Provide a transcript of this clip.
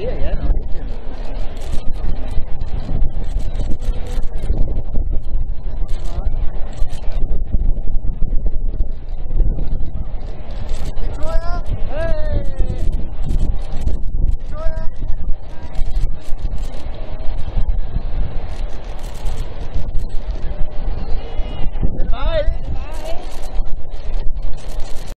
idea yet.